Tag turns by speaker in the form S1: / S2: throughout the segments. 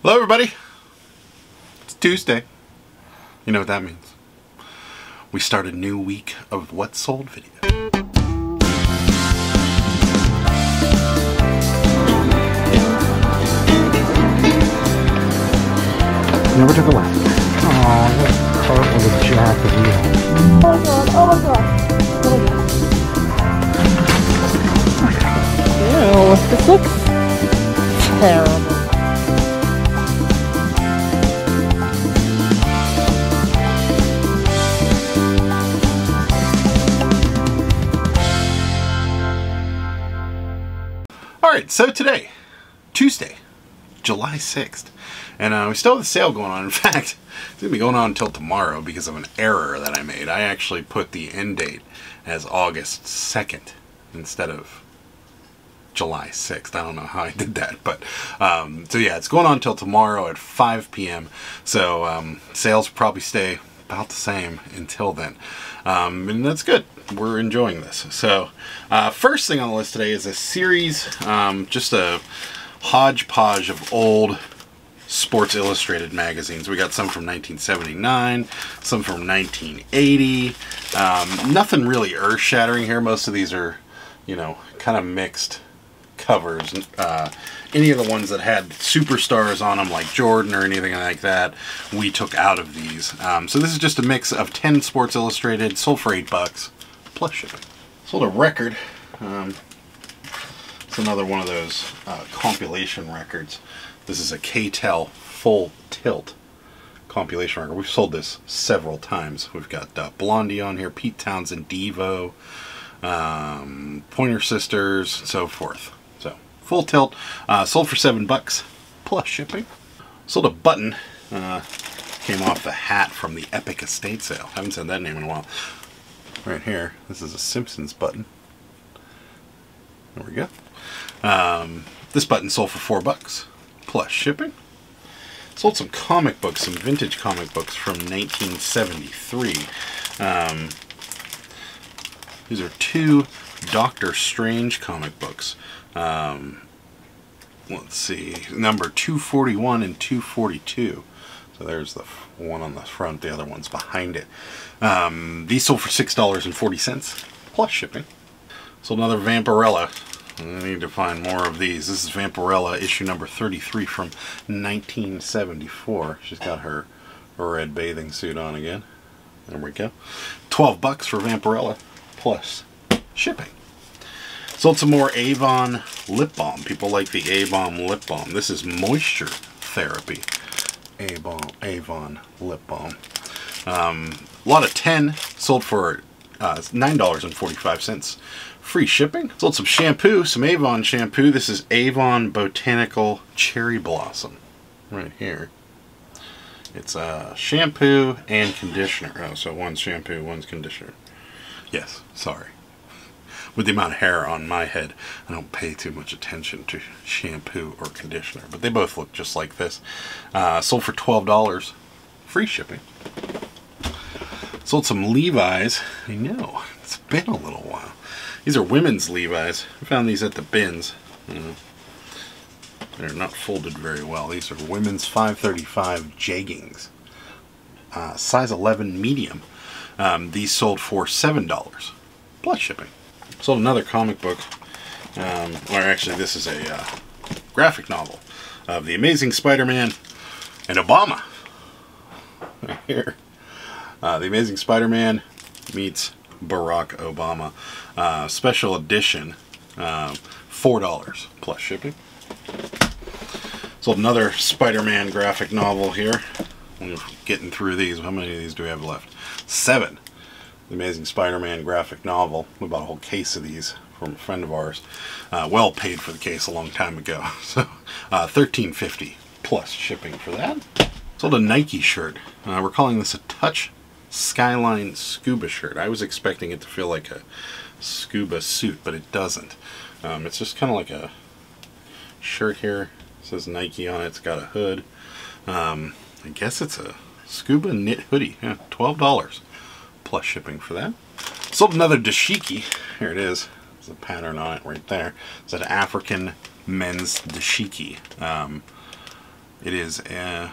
S1: Hello everybody. It's Tuesday. You know what that means. We start a new week of What Sold video.
S2: Never took a lap. Aw, that cart was a jack of wheel.
S3: Oh my god, oh my god. Oh my god. Ew, this looks terrible.
S1: So today, Tuesday, July 6th, and uh, we still have the sale going on. In fact, it's going to be going on until tomorrow because of an error that I made. I actually put the end date as August 2nd instead of July 6th. I don't know how I did that, but um, so yeah, it's going on until tomorrow at 5 p.m. So um, sales will probably stay about the same until then, um, and that's good. We're enjoying this. So, uh, first thing on the list today is a series, um, just a hodgepodge of old Sports Illustrated magazines. We got some from 1979, some from 1980. Um, nothing really earth shattering here. Most of these are, you know, kind of mixed covers. Uh, any of the ones that had superstars on them, like Jordan or anything like that, we took out of these. Um, so this is just a mix of 10 Sports Illustrated, sold for 8 bucks, plus shipping. Sold a record. Um, it's another one of those uh, compilation records. This is a K-Tel full tilt compilation record. We've sold this several times. We've got uh, Blondie on here, Pete Townshend, Devo, um, Pointer Sisters, so forth. Full tilt, uh, sold for seven bucks plus shipping. Sold a button. Uh, came off the hat from the Epic Estate sale. Haven't said that name in a while. Right here, this is a Simpsons button. There we go. Um, this button sold for four bucks plus shipping. Sold some comic books, some vintage comic books from 1973. Um, these are two Doctor Strange comic books. Um, let's see, number 241 and 242. So there's the one on the front, the other one's behind it. Um, these sold for $6.40 plus shipping. Sold another Vampirella. I need to find more of these. This is Vampirella issue number 33 from 1974. She's got her red bathing suit on again. There we go. 12 bucks for Vampirella plus shipping. Sold some more Avon lip balm. People like the Avon lip balm. This is moisture therapy. Avon, Avon lip balm. Um, a lot of 10 sold for uh, $9.45. Free shipping. Sold some shampoo, some Avon shampoo. This is Avon Botanical Cherry Blossom right here. It's a uh, shampoo and conditioner. Oh, so one's shampoo, one's conditioner. Yes, sorry. With the amount of hair on my head, I don't pay too much attention to shampoo or conditioner. But they both look just like this. Uh, sold for $12. Free shipping. Sold some Levi's. I know, it's been a little while. These are women's Levi's. I found these at the bins. Mm. They're not folded very well. These are women's 535 jeggings. Uh, size 11 medium. Um, these sold for $7 plus shipping. Sold another comic book, um, or actually this is a uh, graphic novel of The Amazing Spider-Man and Obama. Right here. Uh, the Amazing Spider-Man meets Barack Obama. Uh, special edition, uh, $4 plus shipping. Sold another Spider-Man graphic novel here. We're getting through these. How many of these do we have left? Seven. The Amazing Spider-Man graphic novel. We bought a whole case of these from a friend of ours. Uh, well paid for the case a long time ago. So, uh, $13.50 plus shipping for that. Sold a Nike shirt. Uh, we're calling this a Touch Skyline scuba shirt. I was expecting it to feel like a scuba suit, but it doesn't. Um, it's just kind of like a shirt here. It says Nike on it. It's got a hood. Um, I guess it's a scuba knit hoodie. Yeah, $12 plus shipping for that. Sold another dashiki. Here it is. There's a pattern on it right there. It's an African men's dashiki. Um, 'African men's dashiki. A lot of 10 sold for $7 plus shipping. Sold another dashiki. Here it is. A it right there. There's a pattern on it right there. It's a african men's dashiki. A lot of 10 sold for 7 dollars plus shipping for that sold another dashiki. It is, uh,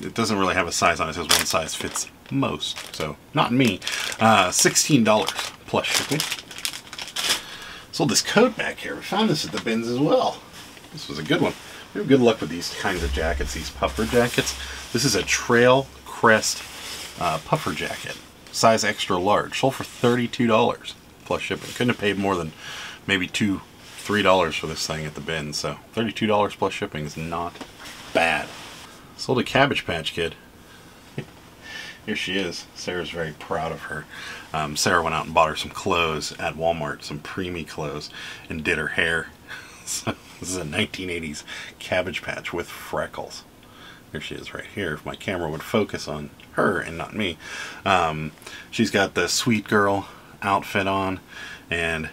S1: it doesn't really have a size on it. It says one size fits most. So, not me. Uh, $16 plus shipping. Sold this coat back here. We found this at the bins as well. This was a good one. We have good luck with these kinds of jackets, these puffer jackets. This is a Trail Crest uh, puffer jacket, size extra large. Sold for $32 plus shipping. Couldn't have paid more than maybe two, three dollars for this thing at the bin. So $32 plus shipping is not bad. Sold a Cabbage Patch Kid. Here she is. Sarah's very proud of her. Um, Sarah went out and bought her some clothes at Walmart, some preemie clothes, and did her hair. So this is a 1980s Cabbage Patch with freckles. Here she is right here. If my camera would focus on her and not me. Um, she's got the sweet girl outfit on and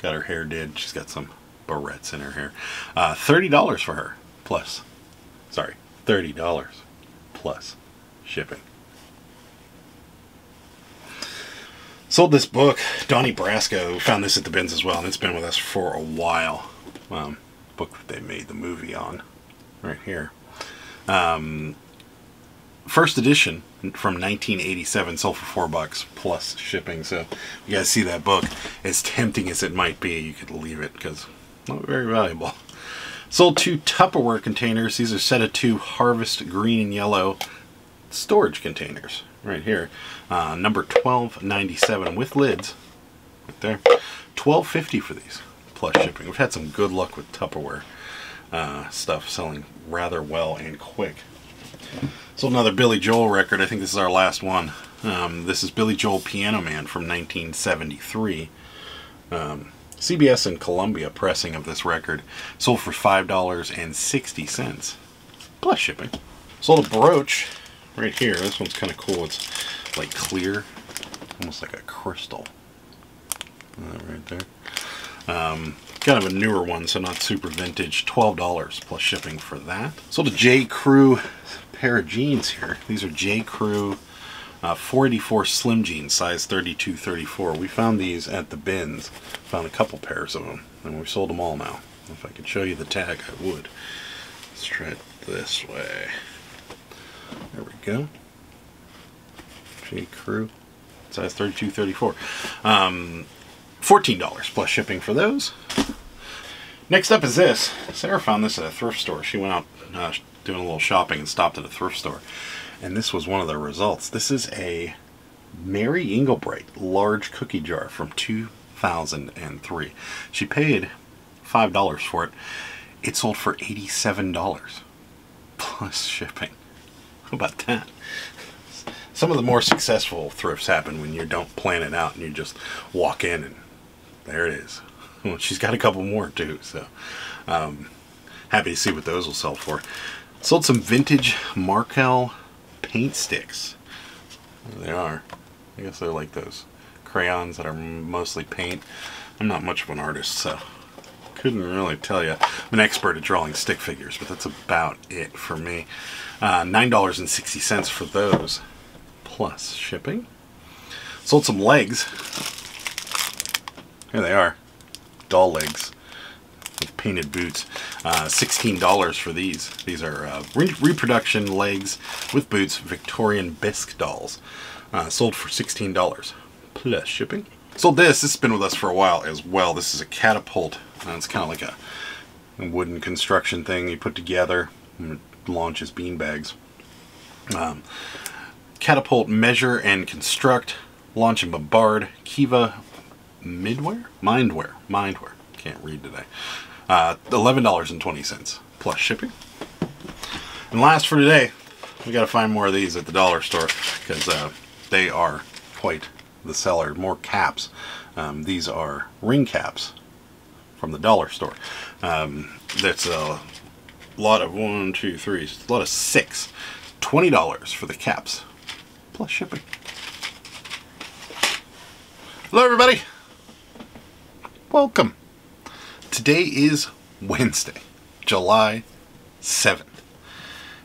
S1: got her hair did. She's got some barrettes in her hair. Uh, $30 for her plus. Sorry, $30 plus shipping. Sold this book, Donnie Brasco. Found this at the bins as well, and it's been with us for a while. Um, book that they made the movie on, right here. Um, first edition from 1987, sold for four bucks plus shipping. So you guys see that book. As tempting as it might be, you could leave it because not very valuable. Sold two Tupperware containers. These are set of two Harvest green and yellow storage containers right here. Uh, number 1297 with lids. Right there. 1250 for these plus shipping. We've had some good luck with Tupperware uh, stuff selling rather well and quick. So another Billy Joel record. I think this is our last one. Um, this is Billy Joel Piano Man from 1973. Um, CBS and Columbia pressing of this record sold for $5.60 plus shipping. Sold a brooch right here. This one's kind of cool. It's like clear, almost like a crystal. Right there. Um, kind of a newer one, so not super vintage. $12 plus shipping for that. Sold a J. Crew pair of jeans here. These are J. Crew uh, 484 slim jeans, size 32, 34. We found these at the bins. Found a couple pairs of them, and we sold them all now. If I could show you the tag, I would. Let's try it this way. There we go. J. Crew, size 32, 34. Um, $14 plus shipping for those. Next up is this. Sarah found this at a thrift store. She went out uh, doing a little shopping and stopped at a thrift store. And this was one of the results. This is a Mary Engelbreit large cookie jar from 2003. She paid $5 for it. It sold for $87 plus shipping. How about that? Some of the more successful thrifts happen when you don't plan it out and you just walk in and there it is. Well, she's got a couple more too, so um, happy to see what those will sell for. Sold some vintage Markal paint sticks. There they are. I guess they're like those crayons that are mostly paint. I'm not much of an artist, so couldn't really tell you. I'm an expert at drawing stick figures, but that's about it for me. Uh, $9.60 for those, plus shipping. Sold some legs. Here they are. Doll legs with painted boots. Uh, $16 for these. These are uh, re reproduction legs with boots, Victorian bisque dolls. Uh, sold for $16 plus shipping. Sold this. This has been with us for a while as well. This is a catapult. Uh, it's kind of like a, wooden construction thing you put together and it launches beanbags. Um, catapult measure and construct. Launch and bombard. Kiva midwear? Mindware. Mindware. Can't read today. Uh, $11.20 plus shipping. And last for today, we got to find more of these at the dollar store because uh, they are quite the seller. More caps. Um, these are ring caps from the dollar store. Um, that's a lot of one, two, three, a lot of six. $20 for the caps plus shipping. Hello, everybody. Welcome. Today is Wednesday, July 7th.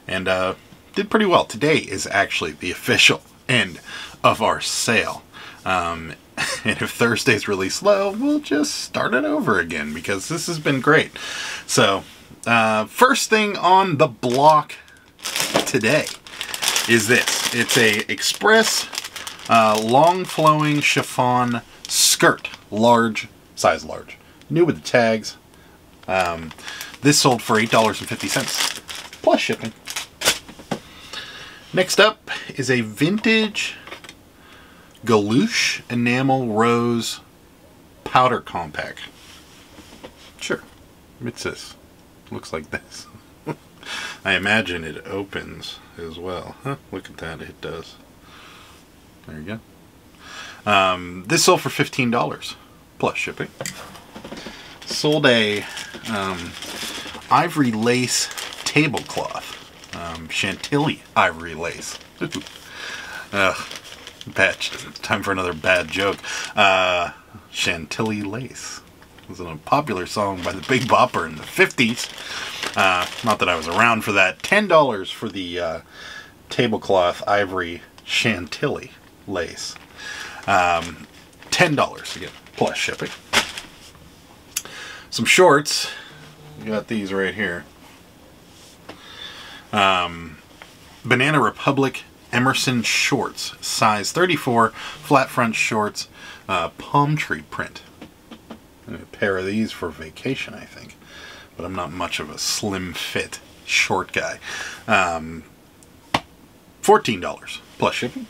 S1: And uh, did pretty well. Today is actually the official end of our sale. Um, and if Thursday's really slow, we'll just start it over again because this has been great. So, uh, first thing on the block today is this. It's a express uh, long flowing chiffon skirt, large, size large, new with the tags. Um, this sold for eight dollars and fifty cents plus shipping. Next up is a vintage Galouche enamel rose powder compact. Sure, it's this. Looks like this. I imagine it opens as well. Huh, look at that, it does. There you go. Um, this sold for $15 plus shipping. Sold a um, ivory lace tablecloth. Um, Chantilly ivory lace. Ugh. Time for another bad joke. Uh, Chantilly lace was a popular song by the Big Bopper in the 50s. Uh, not that I was around for that. $10 for the uh, tablecloth ivory Chantilly lace. Um, $10 again, plus shipping. Some shorts. You got these right here. Um, Banana Republic Emerson shorts, size 34, flat front shorts, uh, palm tree print. a pair of these for vacation, I think. But I'm not much of a slim fit short guy. Um, $14 plus shipping.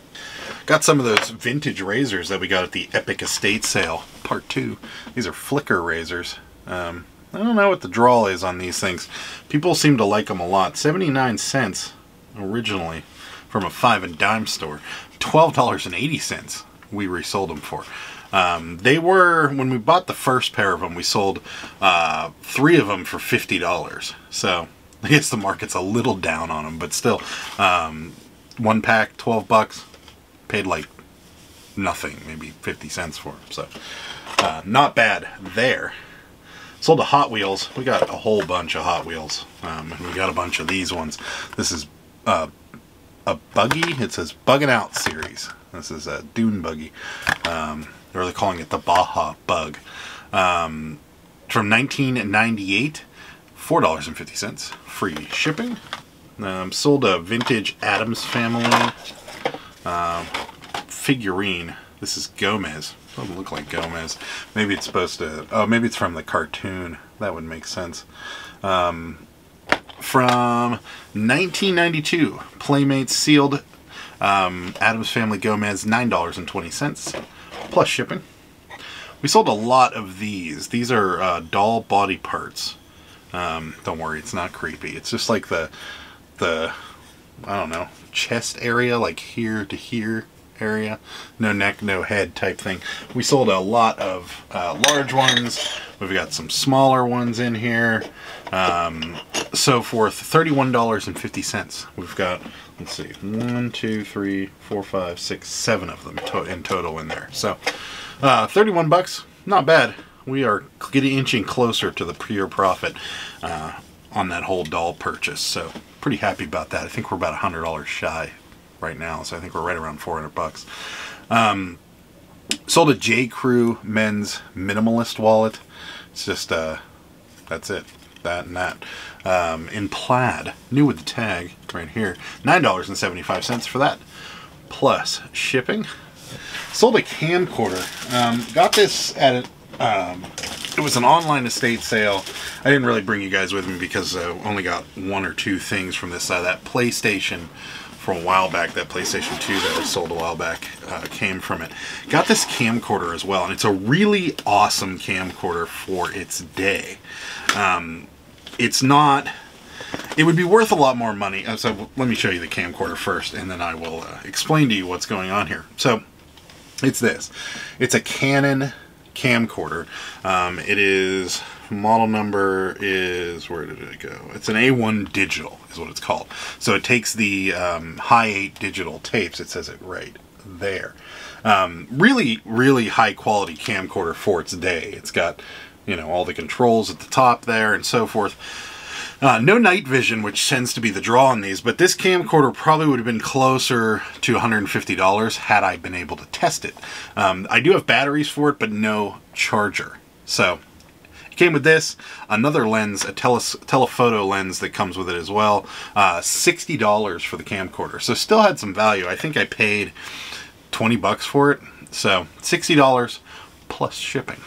S1: Got some of those vintage razors that we got at the Epic Estate Sale, part two. These are flicker razors. Um, I don't know what the draw is on these things. People seem to like them a lot. 79 cents originally from a five and dime store. $12.80 we resold them for. Um, they were, when we bought the first pair of them, we sold uh, three of them for $50. So I guess the market's a little down on them, but still, um, one pack, 12 bucks, paid like nothing, maybe 50 cents for them. So uh, not bad there. Sold a Hot Wheels. We got a whole bunch of Hot Wheels. Um, and we got a bunch of these ones. This is uh, a buggy. It says Bugging Out series. This is a dune buggy. Um, or they're calling it the Baja Bug. Um, from 1998, $4.50. Free shipping. Um, sold a vintage Addams Family uh, figurine. This is Gomez. Doesn't look like Gomez. Maybe it's supposed to. Oh, maybe it's from the cartoon. That would make sense. Um, from 1992, Playmates sealed um, Addams Family Gomez, $9.20 plus shipping. We sold a lot of these. These are uh, doll body parts. Um, don't worry, it's not creepy. It's just like the, the, I don't know, chest area, like here to here area. No neck, no head type thing. We sold a lot of uh, large ones. We've got some smaller ones in here. Um, so forth. $31.50. We've got, let's see, one, two, three, four, five, six, seven of them to in total in there. So uh, 31 bucks, not bad. We are getting inching closer to the pure profit uh, on that whole doll purchase. So pretty happy about that. I think we're about $100 shy right now. So I think we're right around 400 bucks. Um, sold a J. Crew men's minimalist wallet. It's just, uh, that's it. That and that. Um, in plaid, new with the tag right here. $9.75 for that. Plus shipping. Sold a camcorder. Um, got this at a, um, it was an online estate sale. I didn't really bring you guys with me because I only got one or two things from this. Uh, that PlayStation from a while back, that PlayStation 2 that I sold a while back uh, came from it. Got this camcorder as well, and it's a really awesome camcorder for its day. Um, it's not, it would be worth a lot more money. Uh, so let me show you the camcorder first, and then I will uh, explain to you what's going on here. So it's this. It's a Canon camcorder. Um, it is model number is where did it go? It's an A1 digital is what it's called. So it takes the um, Hi8 digital tapes. It says it right there. Um, really, really high quality camcorder for its day. It's got you know all the controls at the top there and so forth. Uh, no night vision, which tends to be the draw on these, but this camcorder probably would have been closer to $150 had I been able to test it. Um, I do have batteries for it, but no charger. So it Came with this, another lens, a teles- telephoto lens that comes with it as well. Uh, $60 for the camcorder. So still had some value. I think I paid 20 bucks for it. So $60 plus shipping.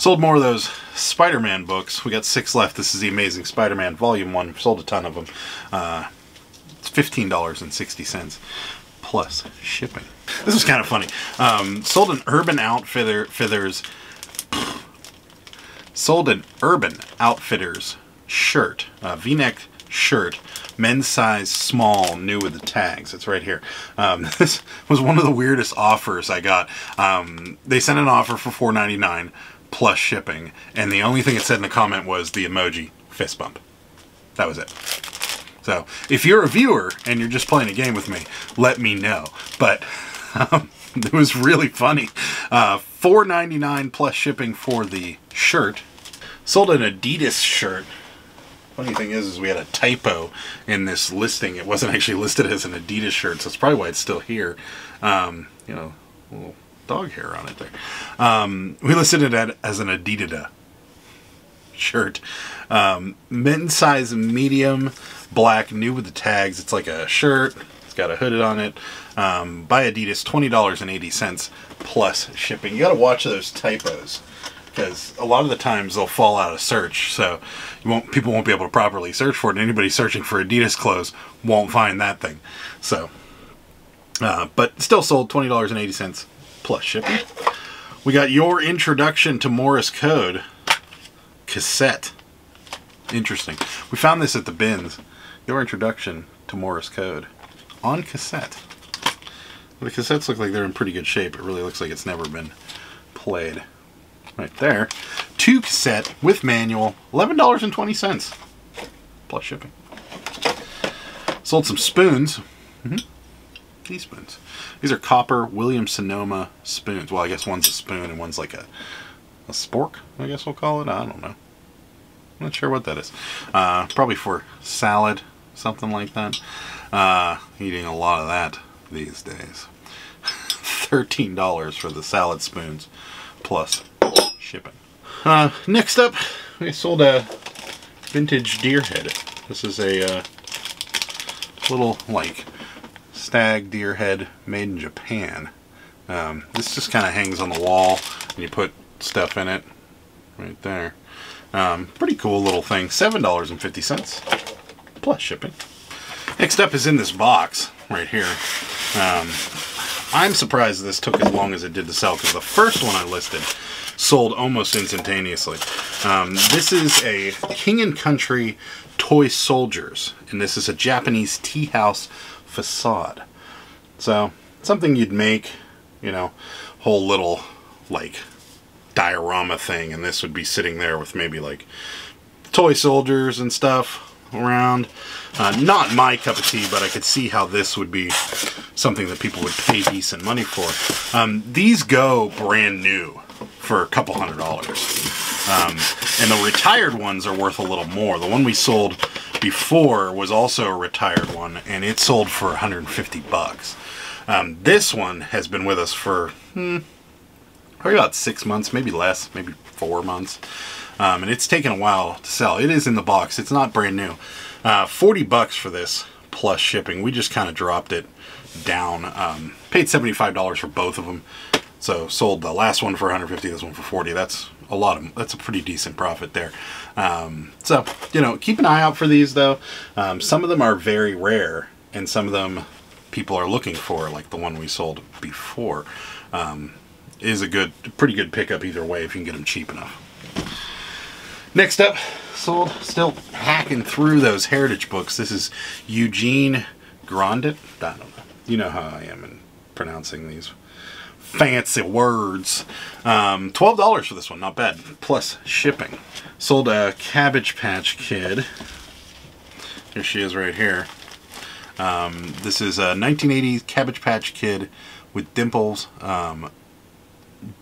S1: Sold more of those Spider-Man books. We got six left. This is the Amazing Spider-Man Volume 1. Sold a ton of them. Uh, it's $15.60 plus shipping. This was kind of funny. Um, sold an Urban Outfitters sold an Urban Outfitters shirt, V-neck shirt, men's size small, new with the tags. It's right here. Um, this was one of the weirdest offers I got. Um, they sent an offer for $4.99 plus shipping, and the only thing it said in the comment was the emoji fist bump. That was it. So if you're a viewer and you're just playing a game with me, let me know. But um, it was really funny. Uh, $4.99 plus shipping for the shirt. Sold an Adidas shirt. Funny thing is, is we had a typo in this listing. It wasn't actually listed as an Adidas shirt, so it's probably why it's still here. Um, you know, little dog hair on it there. Um, we listed it at, as an Adidas shirt. Um, men's size medium, black, new with the tags. It's like a shirt. It's got a hooded on it. Um, by Adidas, $20.80 plus shipping. You got to watch those typos because a lot of the times they'll fall out of search. So you won't, people won't be able to properly search for it. And anybody searching for Adidas clothes won't find that thing. So, uh, but still sold $20.80 plus shipping. We got your introduction to Morse code cassette. Interesting. We found this at the bins. Your introduction to Morse code on cassette. The cassettes look like they're in pretty good shape. It really looks like it's never been played. Right there. Two cassette with manual, $11.20 plus shipping. Sold some spoons. Mm -hmm. Teaspoons. These are copper Williams Sonoma spoons. Well, I guess one's a spoon and one's like a, a spork, I guess we'll call it. I don't know. I'm not sure what that is. Uh, probably for salad, something like that. Uh, eating a lot of that these days. $13 for the salad spoons plus shipping. Uh, next up, we sold a vintage deer head. This is a uh, little, like, stag deer head made in Japan. Um, this just kind of hangs on the wall, and you put stuff in it right there. Um, pretty cool little thing. $7.50 plus shipping. Next up is in this box right here. Um, I'm surprised this took as long as it did to sell because the first one I listed sold almost instantaneously. Um, this is a King and Country Toy Soldiers, and this is a Japanese tea house facade. So, something you'd make, you know, whole little, like, diorama thing, and this would be sitting there with maybe, like, toy soldiers and stuff around. Uh, not my cup of tea, but I could see how this would be something that people would pay decent money for. Um, these go brand new for a couple hundred dollars. Um, and the retired ones are worth a little more. The one we sold before was also a retired one, and it sold for 150 bucks. Um, this one has been with us for hmm, probably about six months, maybe less, maybe four months. Um, and it's taken a while to sell. It is in the box. It's not brand new. Uh, 40 bucks for this plus shipping. We just kind of dropped it down. Um, paid $75 for both of them. So sold the last one for 150, this one for 40. That's a lot of, that's a pretty decent profit there. Um, so, you know, keep an eye out for these though. Um, some of them are very rare and some of them people are looking for, like the one we sold before. Um, is a good, pretty good pickup either way if you can get them cheap enough. Next up, sold, still hacking through those heritage books. This is Eugene Grondit. I don't know. You know how I am in pronouncing these fancy words. Um, $12 for this one, not bad. Plus shipping. Sold a Cabbage Patch Kid. Here she is right here. Um, this is a 1980s Cabbage Patch Kid with dimples. Um,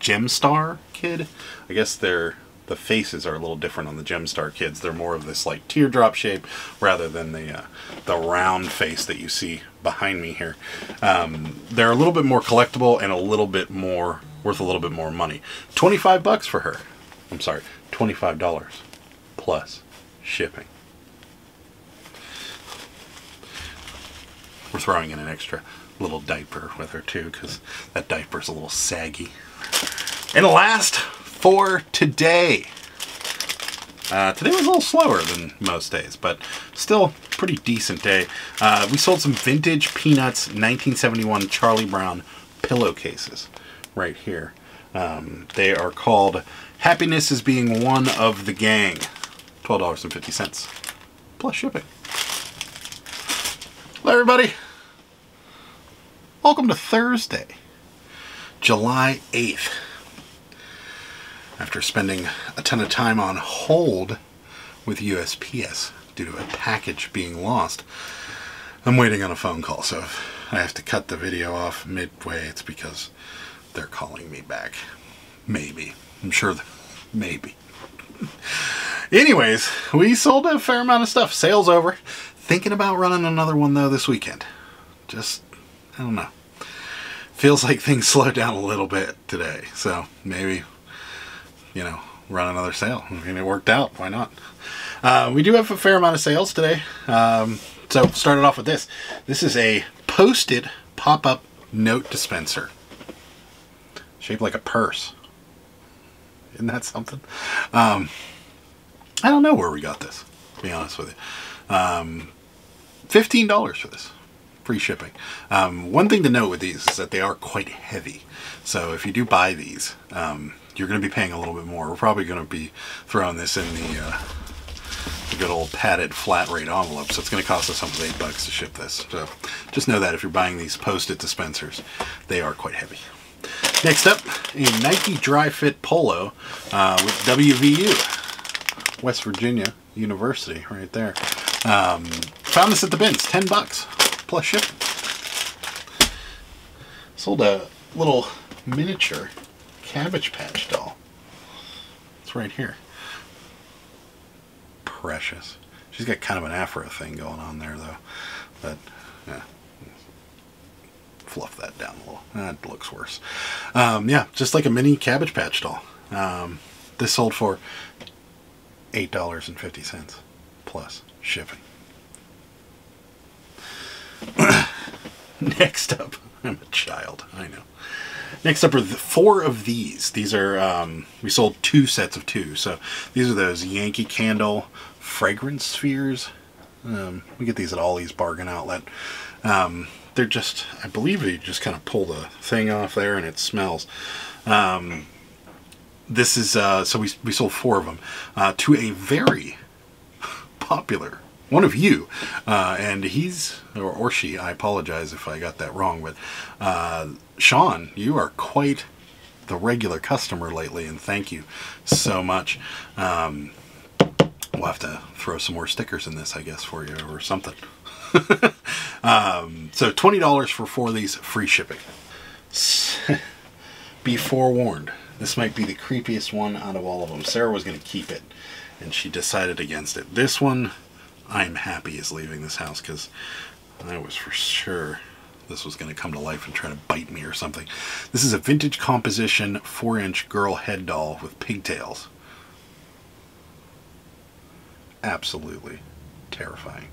S1: Gemstar Kid. I guess they're the faces are a little different on the Gemstar kids. They're more of this like teardrop shape rather than the uh, the round face that you see behind me here. Um, they're a little bit more collectible and a little bit more worth a little bit more money. 25 bucks for her. I'm sorry, $25 plus shipping. We're throwing in an extra little diaper with her too because that diaper's a little saggy. And last for today. Uh, today was a little slower than most days, but still pretty decent day. Uh, we sold some vintage Peanuts 1971 Charlie Brown pillowcases right here. Um, they are called Happiness is Being One of the Gang. $12.50 plus shipping. Hello, everybody. Welcome to Thursday, July 8th. After spending a ton of time on hold with USPS due to a package being lost, I'm waiting on a phone call. So if I have to cut the video off midway, it's because they're calling me back. Maybe. I'm sure. Maybe. Anyways, we sold a fair amount of stuff. Sales over. Thinking about running another one though this weekend. Just, I don't know. Feels like things slowed down a little bit today. So maybe, you know, run another sale. I mean, it worked out. Why not? Uh, we do have a fair amount of sales today. Um, so started off with this. This is a Post-it pop-up note dispenser. Shaped like a purse. Isn't that something? Um, I don't know where we got this, to be honest with you. Um, $15 for this. Free shipping. Um, one thing to note with these is that they are quite heavy. So if you do buy these, um, you're going to be paying a little bit more. We're probably going to be throwing this in the, uh, the good old padded flat rate envelope. So it's going to cost us almost eight bucks to ship this. So just know that if you're buying these post-it dispensers, they are quite heavy. Next up, a Nike Dri-FIT Polo uh, with WVU, West Virginia University, right there. Um, found this at the bins, 10 bucks plus ship. Sold a little miniature Cabbage Patch doll. It's right here. Precious. She's got kind of an afro thing going on there, though. But, yeah. Fluff that down a little. That looks worse. Um, yeah, just like a mini Cabbage Patch doll. Um, this sold for $8.50 plus shipping. Next up, I'm a child, I know. Next up are four of these. These are, um, we sold two sets of two. So these are those Yankee Candle fragrance spheres. Um, we get these at Ollie's Bargain Outlet. Um, they're just, I believe you just kind of pull the thing off there and it smells. Um, this is, uh, so we, we sold four of them uh, to a very popular one of you, uh, and he's or, or she. I apologize if I got that wrong, but uh, Sean, you are quite the regular customer lately, and thank you so much. Um, we'll have to throw some more stickers in this, I guess, for you or something. um, so twenty dollars for four of these, free shipping. be forewarned, this might be the creepiest one out of all of them. Sarah was going to keep it, and she decided against it. This one I'm happy is leaving this house because I was for sure this was going to come to life and try to bite me or something. This is a vintage composition 4-inch girl head doll with pigtails. Absolutely terrifying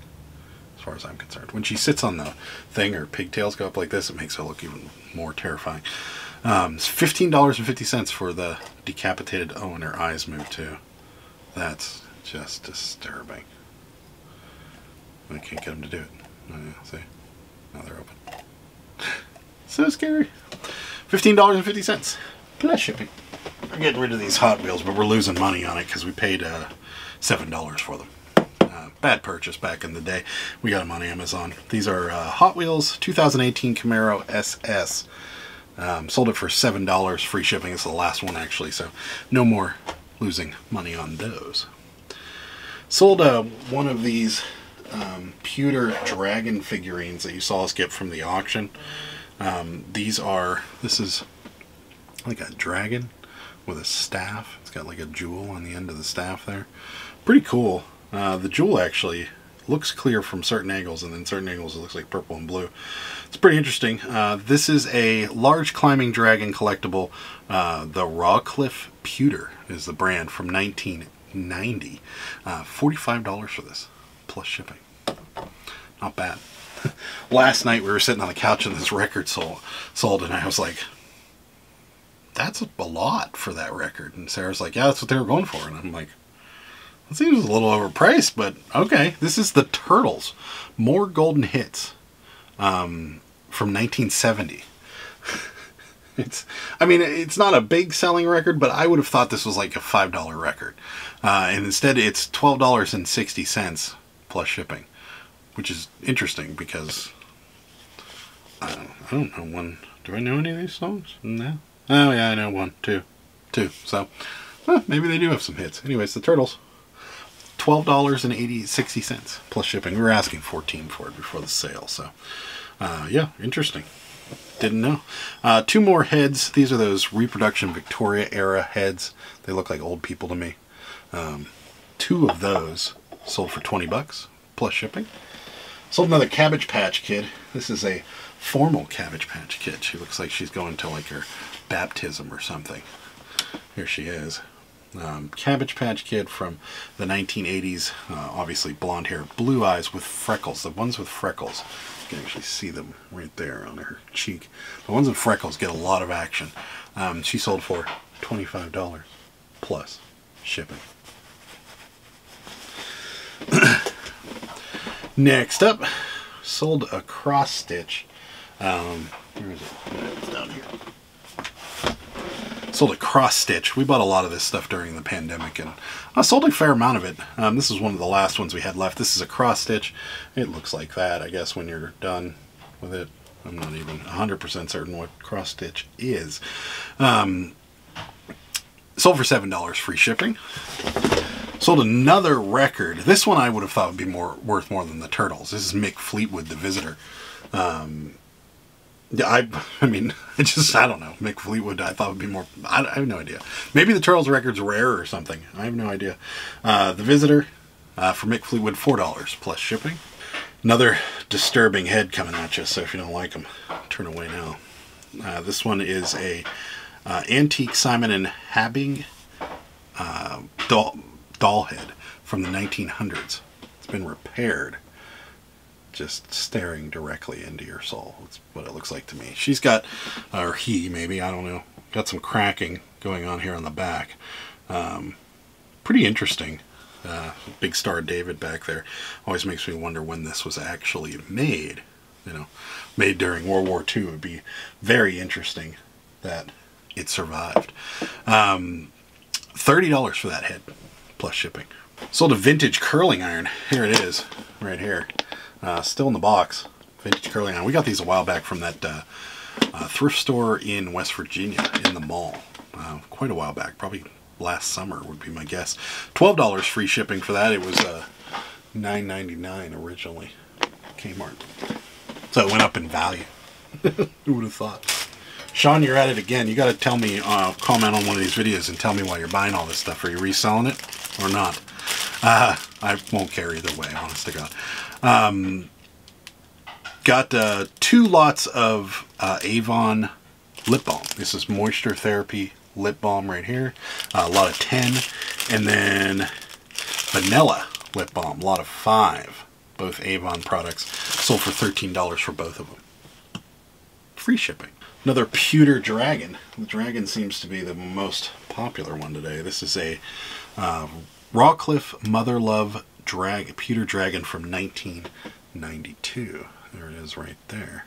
S1: as far as I'm concerned. When she sits on the thing, her pigtails go up like this, it makes her look even more terrifying. Um, it's $15.50 for the decapitated... Oh, and her eyes move too. That's just disturbing. I can't get them to do it. Oh, yeah, see? Now they're open. So scary. $15.50 plus shipping. We're getting rid of these Hot Wheels, but we're losing money on it because we paid uh, $7 for them. Uh, bad purchase back in the day. We got them on Amazon. These are uh, Hot Wheels 2018 Camaro SS. Um, sold it for $7, free shipping. It's the last one actually, so no more losing money on those. Sold uh, one of these um, pewter dragon figurines that you saw us get from the auction. Um, these are, this is like a dragon with a staff. It's got like a jewel on the end of the staff there. Pretty cool. Uh, the jewel actually looks clear from certain angles, and then certain angles it looks like purple and blue. It's pretty interesting. Uh, this is a large climbing dragon collectible. Uh, the Rawcliffe Pewter is the brand from 1990. Uh, $45 for this, plus shipping. Not bad. Last night we were sitting on the couch and this record sold, sold and I was like, that's a lot for that record. And Sarah's like, yeah, that's what they were going for. And I'm like, that seems a little overpriced, but okay. This is the Turtles. More golden hits um, from 1970. it's, I mean, it's not a big selling record, but I would have thought this was like a $5 record. Uh, and instead, it's $12.60 plus shipping, which is interesting because I don't, I don't know one. Do I know any of these songs? No. Oh yeah, I know one, two, two. So well, maybe they do have some hits. Anyways, the Turtles, twelve dollars and eighty sixty cents plus shipping. We were asking fourteen for it before the sale. So uh, yeah, interesting. Didn't know. Uh, two more heads. These are those reproduction Victoria era heads. They look like old people to me. Um, two of those sold for 20 bucks plus shipping. Sold another Cabbage Patch Kid. This is a formal Cabbage Patch Kid. She looks like she's going to like her baptism or something. Here she is. Um, Cabbage Patch Kid from the 1980s. Uh, obviously blonde hair, blue eyes with freckles. The ones with freckles, you can actually see them right there on her cheek. The ones with freckles get a lot of action. Um, she sold for $25 plus shipping. Next up, sold a cross stitch. Um, where is it? It's down here. Sold a cross stitch. We bought a lot of this stuff during the pandemic, and I sold a fair amount of it. Um, this is one of the last ones we had left. This is a cross stitch. It looks like that, I guess, when you're done with it. I'm not even 100% certain what cross stitch is. Um, sold for $7 free shipping. Sold another record. This one I would have thought would be more worth more than the Turtles. This is Mick Fleetwood, the Visitor. Um, I, I mean, I just, I don't know. Mick Fleetwood, I thought would be more. I, I have no idea. Maybe the Turtles record's rare or something. I have no idea. Uh, the Visitor uh, for Mick Fleetwood, four dollars plus shipping. Another disturbing head coming at you. So if you don't like them, turn away now. Uh, this one is a uh, antique Simon and Halbig uh, doll doll head from the 1900s. It's been repaired. Just staring directly into your soul. That's what it looks like to me. She's got, or he maybe, I don't know, got some cracking going on here on the back. Um, pretty interesting. Uh, big star David back there. Always makes me wonder when this was actually made. You know, made during World War II. It would be very interesting that it survived. Um, $30 for that head plus shipping. Sold a vintage curling iron. Here it is, right here. Uh, still in the box. Vintage curling iron. We got these a while back from that uh, uh, thrift store in West Virginia in the mall. Uh, quite a while back, probably last summer would be my guess. Twelve dollars free shipping for that. It was uh, nine ninety nine originally. Kmart. So it went up in value. Who would have thought? Sean, you're at it again. You got to tell me, uh, comment on one of these videos and tell me why you're buying all this stuff. Are you reselling it or not? Uh, I won't care either way, honest to God. Um, got uh, two lots of uh, Avon lip balm. This is Moisture Therapy lip balm right here. Uh, a lot of 10. And then Vanilla lip balm. A lot of 5. Both Avon products. Sold for $13 for both of them. Free shipping. Another pewter dragon. The dragon seems to be the most popular one today. This is a uh, Rawcliffe Mother Love drag pewter dragon from 1992. There it is right there.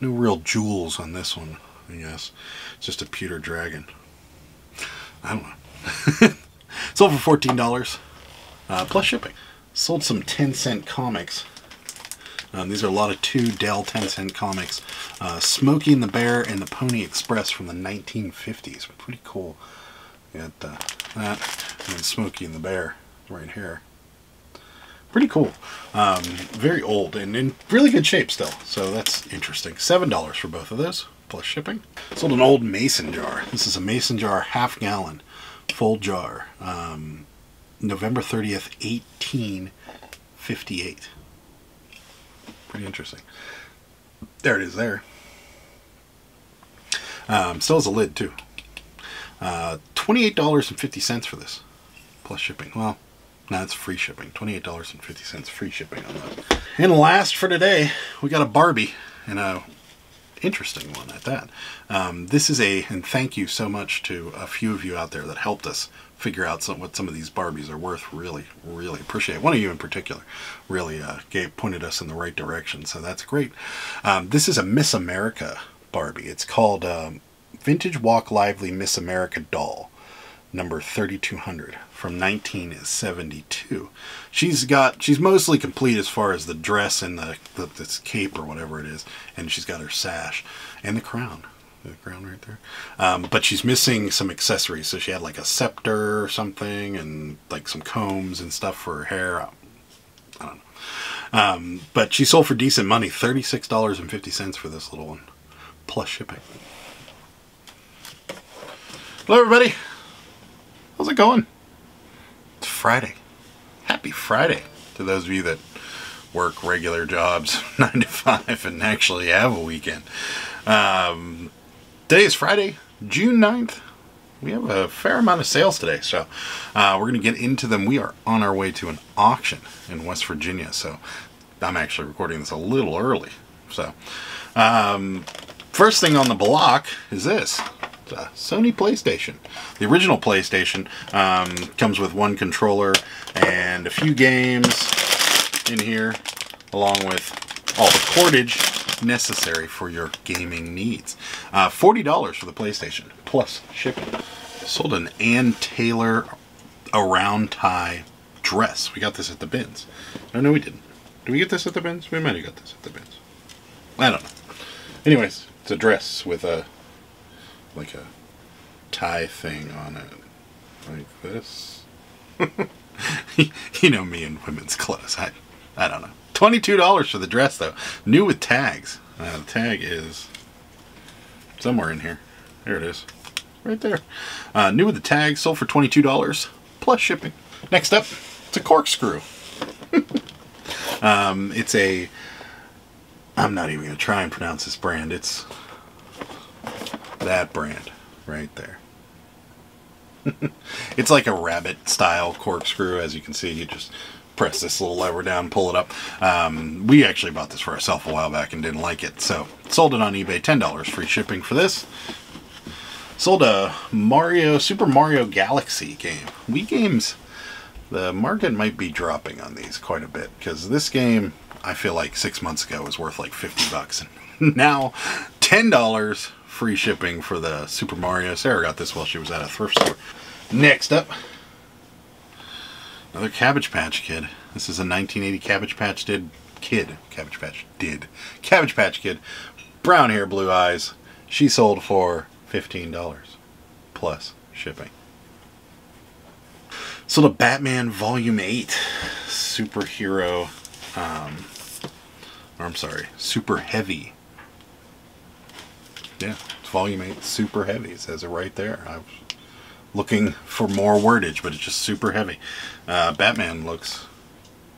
S1: No real jewels on this one, I guess. Just a pewter dragon. I don't know. Sold for $14 uh, plus shipping. Sold some 10 cent comics. Um, these are a lot of two Dell 10 cent comics. Uh, Smokey and the Bear and the Pony Express from the 1950s. Pretty cool. Got uh, that and Smokey and the Bear right here. Pretty cool. Um, very old and in really good shape still. So that's interesting. $7 for both of those plus shipping. Sold an old mason jar. This is a mason jar half gallon full jar. Um, November 30th, 18 58. Pretty interesting. There it is there. Um, still has a lid too. Uh, $28.50 for this, plus shipping. Well, no, it's free shipping. $28.50 free shipping on that. And last for today, we got a Barbie and a interesting one at that. Um, this is a, and thank you so much to a few of you out there that helped us figure out some, what some of these Barbies are worth. Really, really appreciate it. One of you in particular really uh, gave, pointed us in the right direction, so that's great. Um, this is a Miss America Barbie. It's called um, Vintage Walk Lively Miss America Doll number 3200 from 1972. She's got she's mostly complete as far as the dress and the, the this cape or whatever it is, and she's got her sash and the crown. The crown right there. Um, but she's missing some accessories. So she had like a scepter or something and like some combs and stuff for her hair. I don't know. Um, but she sold for decent money, $36.50 for this little one, plus shipping. Hello, everybody. How's it going? It's Friday. Happy Friday to those of you that work regular jobs, 9 to 5, and actually have a weekend. Um, today is Friday, June 9th. We have a fair amount of sales today, so uh, we're going to get into them. We are on our way to an auction in West Virginia, so I'm actually recording this a little early. So, um, first thing on the block is this uh, Sony PlayStation. The original PlayStation um, comes with one controller and a few games in here, along with all the cordage necessary for your gaming needs. Uh, $40 for the PlayStation, plus shipping. Sold an Ann Taylor around tie dress. We got this at the bins. No, no, we didn't. Did we get this at the bins? We might have got this at the bins. I don't know. Anyways, it's a dress with a like a tie thing on it, like this. you know me in women's clothes. I, I don't know. Twenty-two dollars for the dress though, new with tags. Uh, the tag is somewhere in here. There it is, right there. Uh, new with the tag, sold for twenty-two dollars plus shipping. Next up, it's a corkscrew. um, it's a. I'm not even gonna try and pronounce this brand. It's that brand right there. it's like a rabbit style corkscrew as you can see. You just press this little lever down pull it up. Um, we actually bought this for ourselves a while back and didn't like it so sold it on ebay. $10 free shipping for this. Sold a mario super mario galaxy game. Wii games the market might be dropping on these quite a bit because this game i feel like six months ago was worth like 50 bucks. And now $10 free shipping for the Super Mario. Sarah got this while she was at a thrift store. Next up, another Cabbage Patch Kid. This is a 1980 Cabbage Patch did kid. Cabbage Patch did. Cabbage Patch Kid. Brown hair, blue eyes. She sold for $15 plus shipping. So the Batman Volume 8 superhero, um, or I'm sorry, super heavy yeah, volume 8, super heavy. It says it right there. I was looking for more wordage, but it's just super heavy. Uh, Batman looks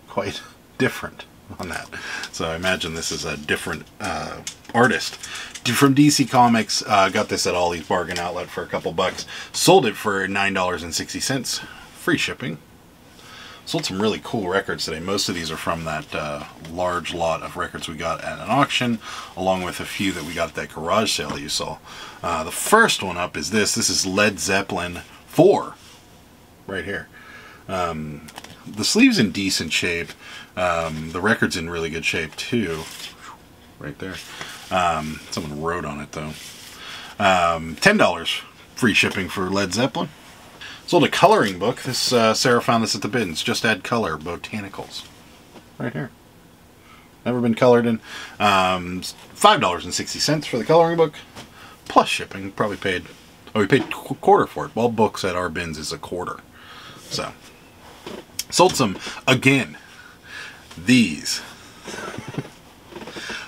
S1: quite different on that. So I imagine this is a different uh, artist. From DC Comics, uh, got this at all Ollie's Bargain Outlet for a couple bucks. Sold it for $9.60. Free shipping sold some really cool records today. Most of these are from that uh, large lot of records we got at an auction, along with a few that we got at that garage sale that you saw. Uh, the first one up is this. This is Led Zeppelin 4, right here. Um, the sleeve's in decent shape. Um, the record's in really good shape, too. Right there. Um, someone wrote on it, though. Um, $10 free shipping for Led Zeppelin. Sold a coloring book. This uh, Sarah found this at the bins. Just add color botanicals, right here. Never been colored in. Um, Five dollars and sixty cents for the coloring book, plus shipping. Probably paid. Oh, we paid qu quarter for it. Well, books at our bins is a quarter. So sold some again. These.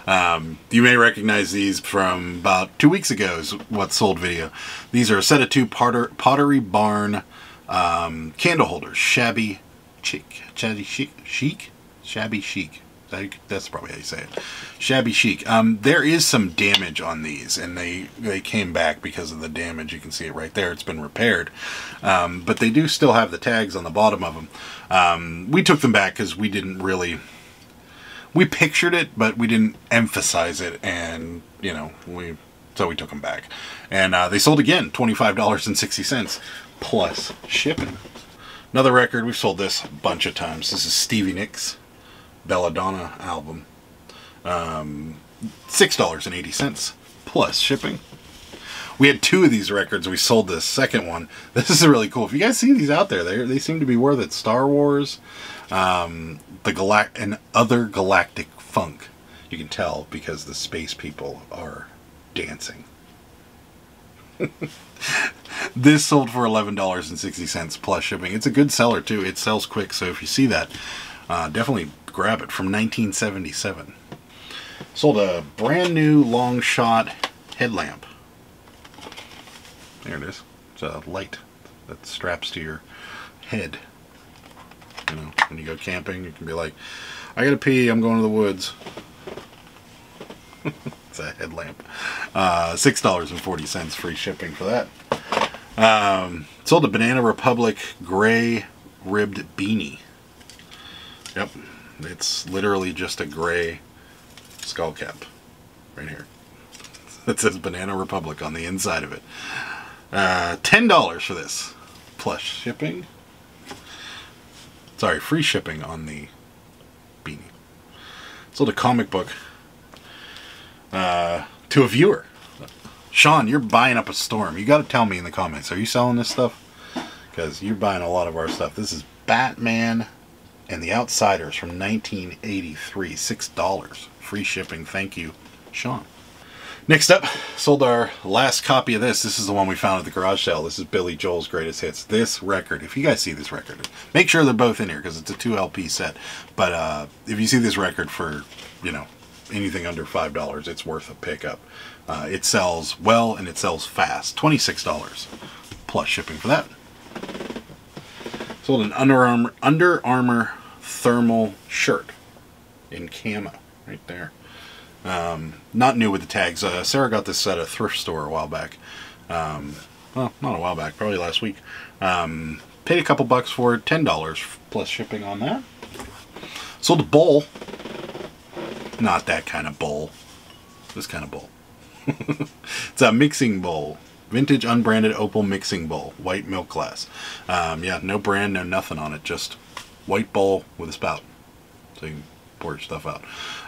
S1: Um, you may recognize these from about two weeks ago's What Sold video. These are a set of two potter, Pottery Barn um, candle holders. Shabby chic, shabby chic, chic, Shabby chic. That's probably how you say it. Shabby chic. Um, there is some damage on these, and they they came back because of the damage. You can see it right there. It's been repaired, um, but they do still have the tags on the bottom of them. Um, we took them back because we didn't really. We pictured it, but we didn't emphasize it, and you know we so we took them back, and uh, they sold again, twenty five dollars and sixty cents plus shipping. Another record we've sold this a bunch of times. This is Stevie Nicks Bella Donna album. Um, six dollars and eighty cents plus shipping. We had two of these records. We sold this second one. This is really cool. If you guys see these out there, they they seem to be worth it. Star Wars, um, the galact and other galactic funk. You can tell because the space people are dancing. this sold for eleven dollars and sixty cents plus shipping. It's a good seller too. It sells quick, so if you see that, uh, definitely grab it from 1977. Sold a brand new long shot headlamp. There it is. It's a light that straps to your head. You know, when you go camping, you can be like, I gotta pee, I'm going to the woods. it's a headlamp. Uh, $6.40 free shipping for that. Um, sold a Banana Republic gray ribbed beanie. Yep. It's literally just a gray skull cap right here. It says Banana Republic on the inside of it. Uh, $10 for this, plus shipping. Sorry, free shipping on the beanie. Sold a comic book uh, to a viewer. Sean, you're buying up a storm. You got to tell me in the comments. Are you selling this stuff? Because you're buying a lot of our stuff. This is Batman and the Outsiders from 1983. $6. Free shipping. Thank you, Sean. Next up, sold our last copy of this. This is the one we found at the garage sale. This is Billy Joel's greatest hits. This record, if you guys see this record, make sure they're both in here because it's a two LP set. But uh, if you see this record for, you know, anything under five dollars, it's worth a pickup. Uh, it sells well and it sells fast. Twenty six dollars plus shipping for that. Sold an Under Armour Under Armour thermal shirt in camo right there. Um, not new with the tags. Uh, Sarah got this at a thrift store a while back. Um, well, not a while back, probably last week. Um, paid a couple bucks for it, ten dollars plus shipping on that. Sold a bowl. Not that kind of bowl. This kind of bowl. it's a mixing bowl. Vintage unbranded opal mixing bowl. White milk glass. Um, yeah, no brand, no nothing on it. Just white bowl with a spout. So you can pour your stuff out.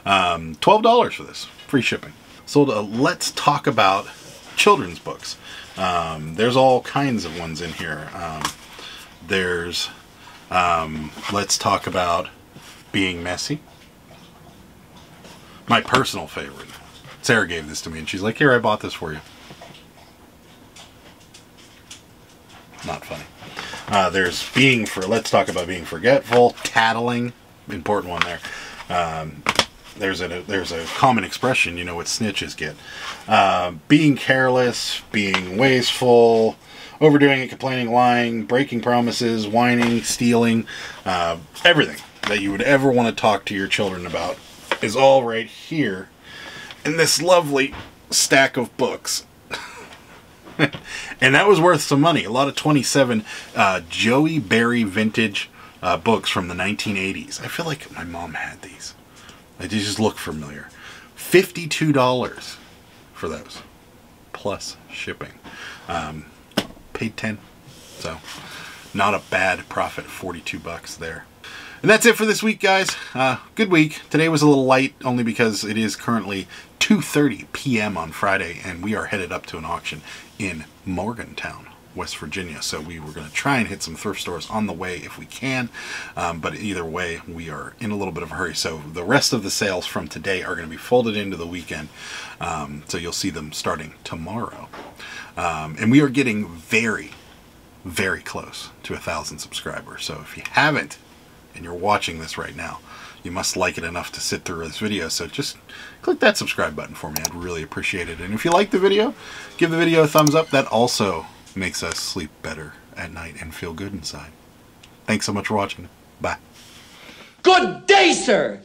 S1: Um, $12 for this. Free shipping. So a Let's Talk About children's books. Um, there's all kinds of ones in here. Um, there's um, Let's Talk About Being Messy. My personal favorite. Sarah gave this to me and she's like, Here, I bought this for you. Not funny. Uh, there's being for, let's talk about being forgetful, tattling, important one there. Um, there's a there's a common expression, you know what snitches get. Uh, being careless, being wasteful, overdoing it, complaining, lying, breaking promises, whining, stealing, uh, everything that you would ever want to talk to your children about is all right here in this lovely stack of books. and that was worth some money. A lot of 27 uh, Joy Berry vintage uh, books from the 1980s. I feel like my mom had these. They just look familiar. $52 for those, plus shipping. Um, paid 10 so not a bad profit, 42 bucks there. And that's it for this week, guys. Uh, good week. Today was a little light, only because it is currently 2.30 p.m. on Friday, and we are headed up to an auction in Morgantown, West Virginia. So we were going to try and hit some thrift stores on the way if we can. Um, but either way, we are in a little bit of a hurry. So the rest of the sales from today are going to be folded into the weekend. Um, so you'll see them starting tomorrow. Um, and we are getting very, very close to a thousand subscribers. So if you haven't, and you're watching this right now, you must like it enough to sit through this video. So just click that subscribe button for me. I'd really appreciate it. And if you like the video, give the video a thumbs up. That also makes us sleep better at night and feel good inside. Thanks so much for watching. Bye.
S3: Good day, sir!